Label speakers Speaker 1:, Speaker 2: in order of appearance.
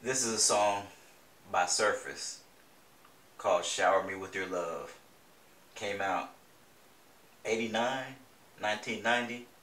Speaker 1: This is a song by Surface called Shower Me With Your Love. Came out 89, 1990. Here we go.